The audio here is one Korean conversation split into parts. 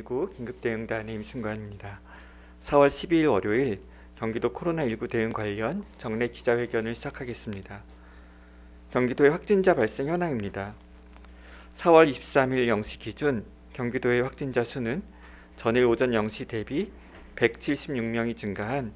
19 긴급대응단의 임순관입니다. 4월 12일 월요일 경기도 코로나19 대응 관련 정례 기자회견을 시작하겠습니다. 경기도의 확진자 발생 현황입니다. 4월 23일 0시 기준 경기도의 확진자 수는 전일 오전 0시 대비 176명이 증가한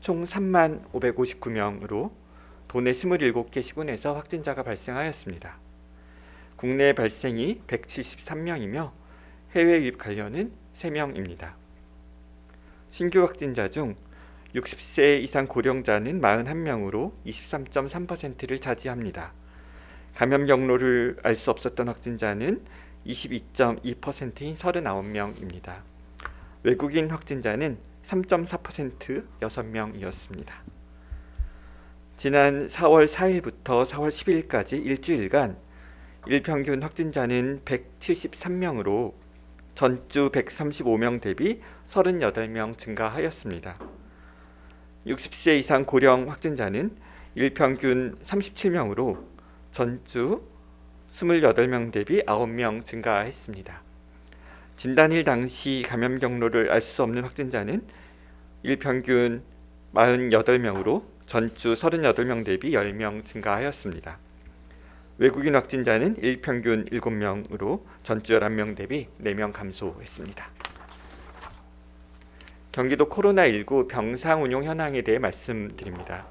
총 3만 559명으로 도내 27개 시군에서 확진자가 발생하였습니다. 국내 발생이 173명이며 해외 유입 관련은 3명입니다. 신규 확진자 중 60세 이상 고령자는 41명으로 23.3%를 차지합니다. 감염 경로를 알 수 없었던 확진자는 22.2%인 39명입니다. 외국인 확진자는 3.4% 6명이었습니다. 지난 4월 4일부터 4월 10일까지 일주일간 일평균 확진자는 173명으로 전주 135명 대비 38명 증가하였습니다. 60세 이상 고령 확진자는 일평균 37명으로 전주 28명 대비 9명 증가했습니다. 진단일 당시 감염 경로를 알 수 없는 확진자는 일평균 48명으로 전주 38명 대비 10명 증가하였습니다. 외국인 확진자는 일평균 7명으로 전주 11명 대비 4명 감소했습니다. 경기도 코로나19 병상 운용 현황에 대해 말씀드립니다.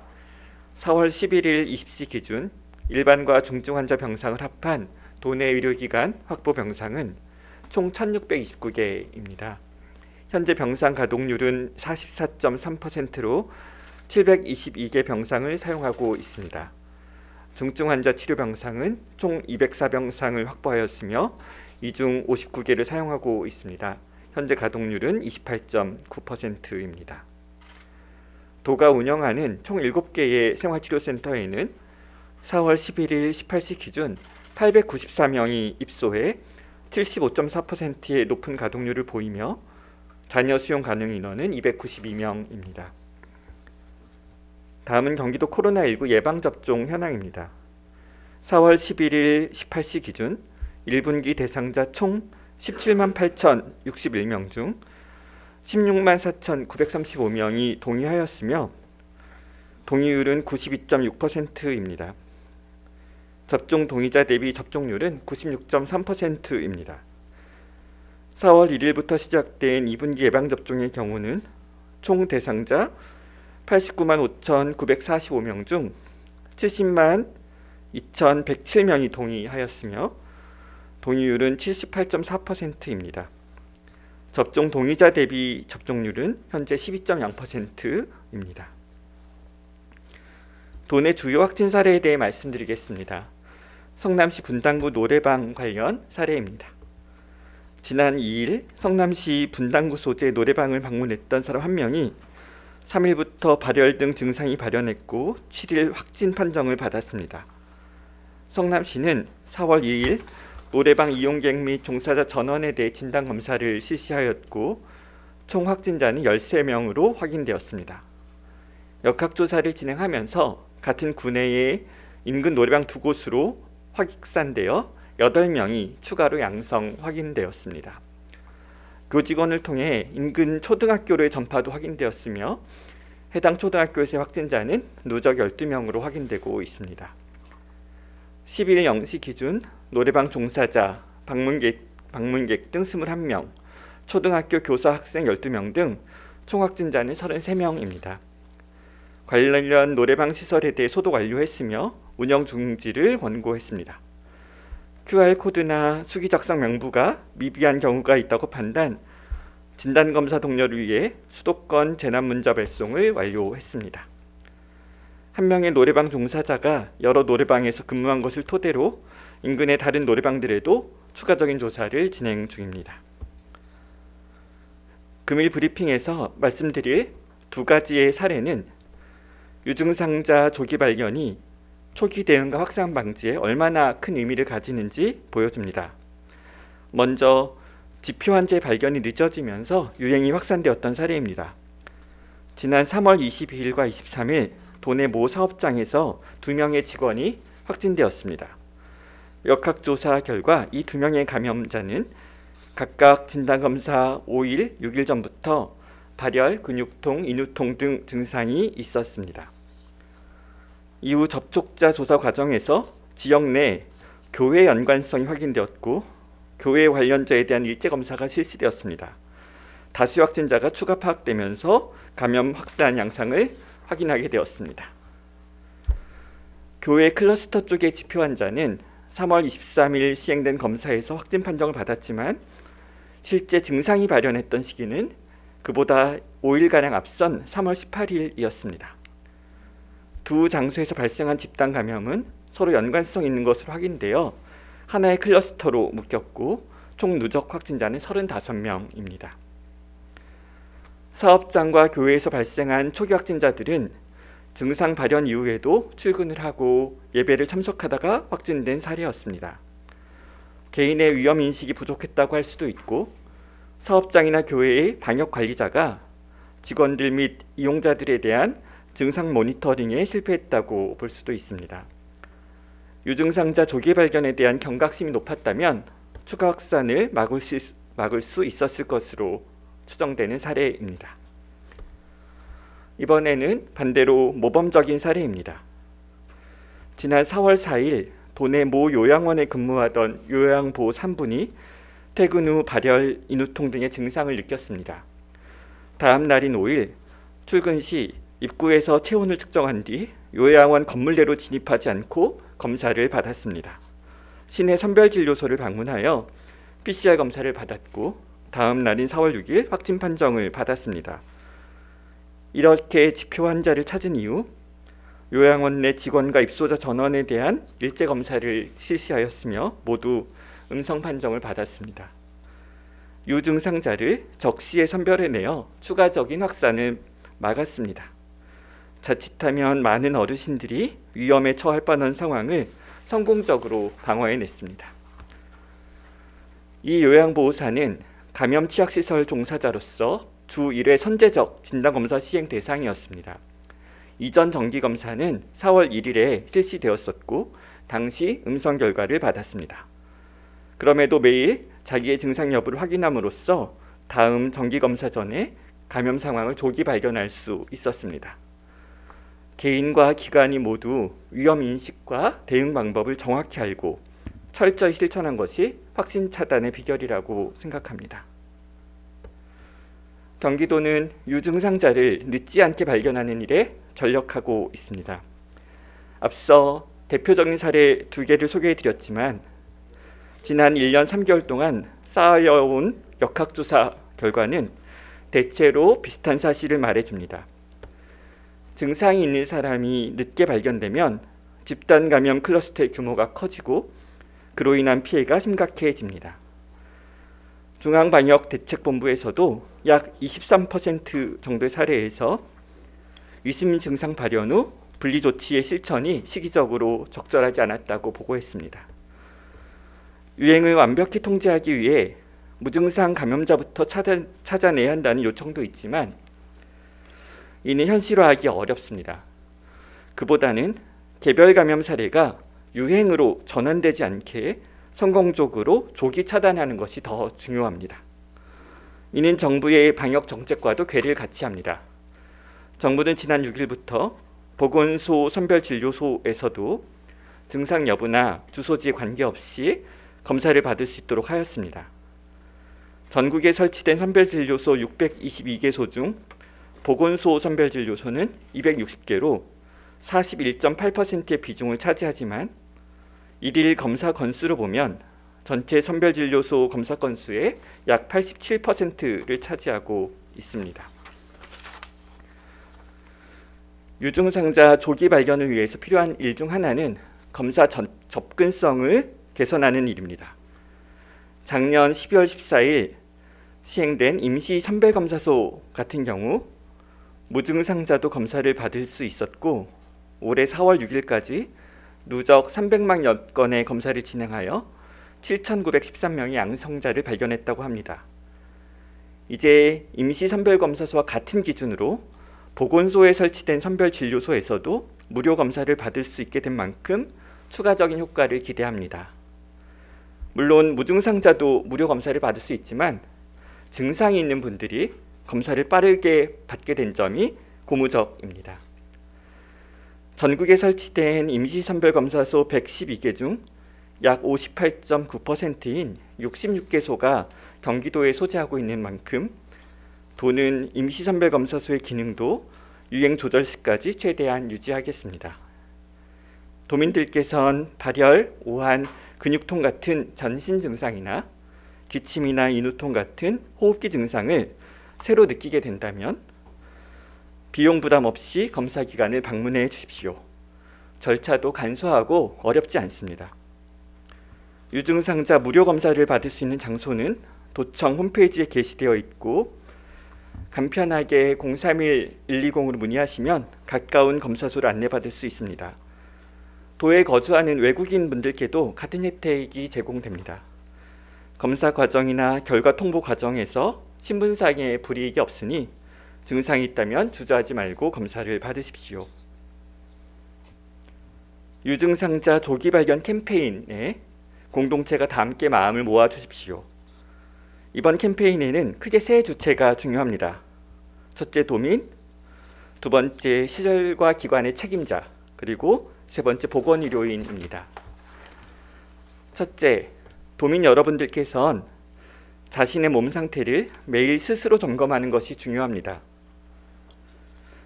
4월 11일 20시 기준 일반과 중증 환자 병상을 합한 도내 의료기관 확보 병상은 총 1629개입니다. 현재 병상 가동률은 44.3%로 722개 병상을 사용하고 있습니다. 중증 환자 치료 병상은 총 204병상을 확보하였으며 이 중 59개를 사용하고 있습니다. 현재 가동률은 28.9%입니다. 도가 운영하는 총 7개의 생활치료센터에는 4월 11일 18시 기준 894명이 입소해 75.4%의 높은 가동률을 보이며 자녀 수용 가능 인원은 292명입니다. 다음은 경기도 코로나19 예방접종 현황입니다. 4월 11일 18시 기준 1분기 대상자 총 17만 8,061명 중 16만 4,935명이 동의하였으며 동의율은 92.6%입니다. 접종 동의자 대비 접종률은 96.3%입니다. 4월 1일부터 시작된 2분기 예방접종의 경우는 총 대상자 89만 5,945명 중 70만 2,107명이 동의하였으며 동의율은 78.4%입니다. 접종 동의자 대비 접종률은 현재 12.0%입니다. 도내 주요 확진 사례에 대해 말씀드리겠습니다. 성남시 분당구 노래방 관련 사례입니다. 지난 2일 성남시 분당구 소재 노래방을 방문했던 사람 한 명이 3일부터 발열 등 증상이 발현했고 7일 확진 판정을 받았습니다. 성남시는 4월 2일 노래방 이용객 및 종사자 전원에 대해 진단 검사를 실시하였고 총 확진자는 13명으로 확인되었습니다. 역학조사를 진행하면서 같은 구내의 인근 노래방 두 곳으로 확산되어 8명이 추가로 양성 확인되었습니다. 교직원을 통해 인근 초등학교로의 전파도 확인되었으며 해당 초등학교에서의 확진자는 누적 12명으로 확인되고 있습니다. 10일 0시 기준 노래방 종사자, 방문객, 방문객 등 21명, 초등학교 교사 학생 12명 등 총 확진자는 33명입니다. 관련 노래방 시설에 대해 소독 완료했으며 운영 중지를 권고했습니다. QR코드나 수기 작성 명부가 미비한 경우가 있다고 판단, 진단검사 동료를 위해 수도권 재난문자 발송을 완료했습니다. 한 명의 노래방 종사자가 여러 노래방에서 근무한 것을 토대로 인근의 다른 노래방들에도 추가적인 조사를 진행 중입니다. 금일 브리핑에서 말씀드릴 두 가지의 사례는 유증상자 조기 발견이 초기 대응과 확산 방지에 얼마나 큰 의미를 가지는지 보여줍니다. 먼저 지표 환자 발견이 늦어지면서 유행이 확산되었던 사례입니다. 지난 3월 22일과 23일 도내 모 사업장에서 두 명의 직원이 확진되었습니다. 역학조사 결과 이 두 명의 감염자는 각각 진단검사 5일, 6일 전부터 발열, 근육통, 인후통 등 증상이 있었습니다. 이후 접촉자 조사 과정에서 지역 내 교회 연관성이 확인되었고 교회 관련자에 대한 일제 검사가 실시되었습니다. 다수 확진자가 추가 파악되면서 감염 확산 양상을 확인하게 되었습니다. 교회 클러스터 쪽의 지표 환자는 3월 23일 시행된 검사에서 확진 판정을 받았지만 실제 증상이 발현했던 시기는 그보다 5일가량 앞선 3월 18일이었습니다. 두 장소에서 발생한 집단 감염은 서로 연관성 있는 것으로 확인되어 하나의 클러스터로 묶였고 총 누적 확진자는 35명입니다. 사업장과 교회에서 발생한 초기 확진자들은 증상 발현 이후에도 출근을 하고 예배를 참석하다가 확진된 사례였습니다. 개인의 위험 인식이 부족했다고 할 수도 있고 사업장이나 교회의 방역 관리자가 직원들 및 이용자들에 대한 증상 모니터링에 실패했다고 볼 수도 있습니다. 유증상자 조기 발견에 대한 경각심이 높았다면 추가 확산을 막을 수, 막을 수 있었을 것으로 추정되는 사례입니다. 이번에는 반대로 모범적인 사례입니다. 지난 4월 4일 도내 모 요양원에 근무하던 요양보 3분이 퇴근 후 발열, 인후통 등의 증상을 느꼈습니다. 다음 날인 5일 출근 시 입구에서 체온을 측정한 뒤 요양원 건물내로 진입하지 않고 검사를 받았습니다. 시내 선별진료소를 방문하여 PCR 검사를 받았고 다음 날인 4월 6일 확진 판정을 받았습니다. 이렇게 지표 환자를 찾은 이후 요양원 내 직원과 입소자 전원에 대한 일제 검사를 실시하였으며 모두 음성 판정을 받았습니다. 유증상자를 적시에 선별해내어 추가적인 확산을 막았습니다. 자칫하면 많은 어르신들이 위험에 처할 뻔한 상황을 성공적으로 방어해냈습니다. 이 요양보호사는 감염 취약시설 종사자로서 주 1회 선제적 진단검사 시행 대상이었습니다. 이전 정기검사는 4월 1일에 실시되었었고 당시 음성 결과를 받았습니다. 그럼에도 매일 자기의 증상 여부를 확인함으로써 다음 정기검사 전에 감염 상황을 조기 발견할 수 있었습니다. 개인과 기관이 모두 위험 인식과 대응 방법을 정확히 알고 철저히 실천한 것이 확진 차단의 비결이라고 생각합니다. 경기도는 유증상자를 늦지 않게 발견하는 일에 전력하고 있습니다. 앞서 대표적인 사례 두 개를 소개해 드렸지만 지난 1년 3개월 동안 쌓여온 역학조사 결과는 대체로 비슷한 사실을 말해줍니다. 증상이 있는 사람이 늦게 발견되면 집단 감염 클러스터의 규모가 커지고 그로 인한 피해가 심각해집니다. 중앙방역대책본부에서도 약 23% 정도의 사례에서 위심 증상 발현 후 분리 조치의 실천이 시기적으로 적절하지 않았다고 보고했습니다. 유행을 완벽히 통제하기 위해 무증상 감염자부터 찾아, 찾아내야 한다는 요청도 있지만 이는 현실화하기 어렵습니다. 그보다는 개별 감염 사례가 유행으로 전환되지 않게 성공적으로 조기 차단하는 것이 더 중요합니다. 이는 정부의 방역 정책과도 괴를 같이 합니다. 정부는 지난 6일부터 보건소 선별진료소에서도 증상 여부나 주소지에 관계없이 검사를 받을 수 있도록 하였습니다. 전국에 설치된 선별진료소 622개소 중 보건소 선별진료소는 260개로 41.8%의 비중을 차지하지만 일일 검사 건수로 보면 전체 선별진료소 검사 건수의 약 87%를 차지하고 있습니다. 유증상자 조기 발견을 위해서 필요한 일 중 하나는 검사 전, 접근성을 개선하는 일입니다. 작년 12월 14일 시행된 임시 선별검사소 같은 경우 무증상자도 검사를 받을 수 있었고 올해 4월 6일까지 누적 300만 건의 검사를 진행하여 7,913명의 양성자를 발견했다고 합니다. 이제 임시 선별 검사소와 같은 기준으로 보건소에 설치된 선별 진료소에서도 무료 검사를 받을 수 있게 된 만큼 추가적인 효과를 기대합니다. 물론 무증상자도 무료 검사를 받을 수 있지만 증상이 있는 분들이 검사를 빠르게 받게 된 점이 고무적입니다. 전국에 설치된 임시선별검사소 112개 중 약 58.9%인 66개소가 경기도에 소재하고 있는 만큼 도는 임시선별검사소의 기능도 유행 조절 시까지 최대한 유지하겠습니다. 도민들께선 발열, 오한, 근육통 같은 전신 증상이나 기침이나 인후통 같은 호흡기 증상을 새로 느끼게 된다면 비용 부담 없이 검사 기관을 방문해 주십시오. 절차도 간소하고 어렵지 않습니다. 유증상자 무료 검사를 받을 수 있는 장소는 도청 홈페이지에 게시되어 있고 간편하게 031-120으로 문의하시면 가까운 검사소를 안내받을 수 있습니다. 도에 거주하는 외국인 분들께도 같은 혜택이 제공됩니다. 검사 과정이나 결과 통보 과정에서 신분상의 불이익이 없으니 증상이 있다면 주저하지 말고 검사를 받으십시오. 유증상자 조기 발견 캠페인에 공동체가 다 함께 마음을 모아 주십시오. 이번 캠페인에는 크게 세 주체가 중요합니다. 첫째 도민, 두 번째 시설과 기관의 책임자, 그리고 세 번째 보건의료인입니다. 첫째, 도민 여러분들께선 자신의 몸 상태를 매일 스스로 점검하는 것이 중요합니다.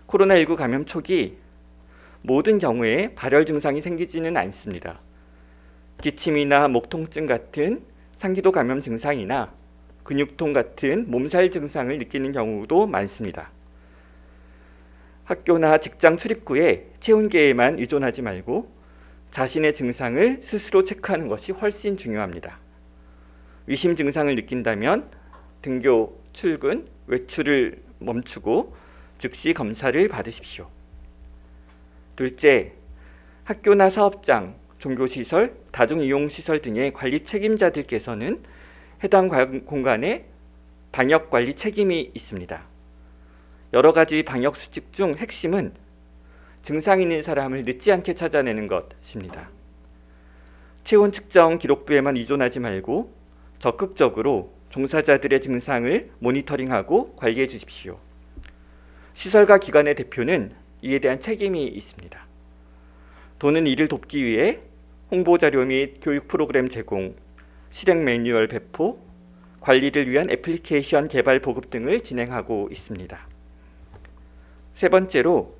코로나19 감염 초기 모든 경우에 발열 증상이 생기지는 않습니다. 기침이나 목 통증 같은 상기도 감염 증상이나 근육통 같은 몸살 증상을 느끼는 경우도 많습니다. 학교나 직장 출입구에 체온계에만 의존하지 말고 자신의 증상을 스스로 체크하는 것이 훨씬 중요합니다. 위심 증상을 느낀다면 등교, 출근, 외출을 멈추고 즉시 검사를 받으십시오. 둘째, 학교나 사업장, 종교시설, 다중이용시설 등의 관리 책임자들께서는 해당 공간에 방역 관리 책임이 있습니다. 여러 가지 방역 수칙 중 핵심은 증상 있는 사람을 늦지 않게 찾아내는 것입니다. 체온 측정 기록부에만 의존하지 말고 적극적으로 종사자들의 증상을 모니터링하고 관리해 주십시오. 시설과 기관의 대표는 이에 대한 책임이 있습니다. 도는 이를 돕기 위해 홍보 자료 및 교육 프로그램 제공, 실행 매뉴얼 배포, 관리를 위한 애플리케이션 개발 보급 등을 진행하고 있습니다. 세 번째로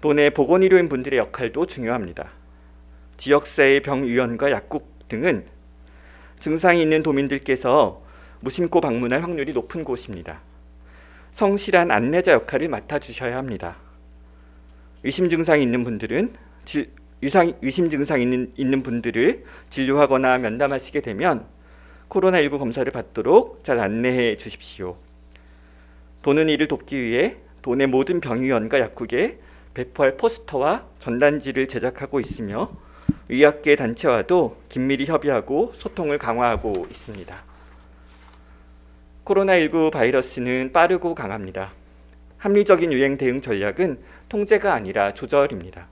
도내 보건의료인 분들의 역할도 중요합니다. 지역사회 병의원과 약국 등은 증상이 있는 도민들께서 무심코 방문할 확률이 높은 곳입니다. 성실한 안내자 역할을 맡아주셔야 합니다. 의심 증상이 있는 분들은 질, 유상, 의심 증상이 있는, 있는 분들을 진료하거나 면담하시게 되면 코로나19 검사를 받도록 잘 안내해 주십시오. 도는 이를 돕기 위해 도내 모든 병의원과 약국에 배포할 포스터와 전단지를 제작하고 있으며 의학계 단체와도 긴밀히 협의하고 소통을 강화하고 있습니다. 코로나19 바이러스는 빠르고 강합니다. 합리적인 유행 대응 전략은 통제가 아니라 조절입니다.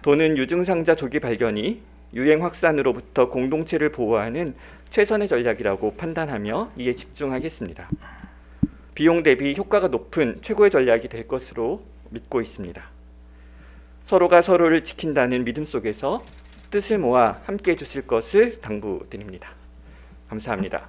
도는 유증상자 조기 발견이 유행 확산으로부터 공동체를 보호하는 최선의 전략이라고 판단하며 이에 집중하겠습니다. 비용 대비 효과가 높은 최고의 전략이 될 것으로 믿고 있습니다. 서로가 서로를 지킨다는 믿음 속에서 뜻을 모아 함께 해주실 것을 당부드립니다. 감사합니다.